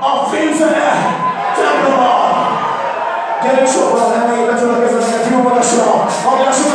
a filmzene temploma. Gyerünk sokan, emeljék a csodaközönséget jó magasra, hallgassuk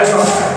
Ezra.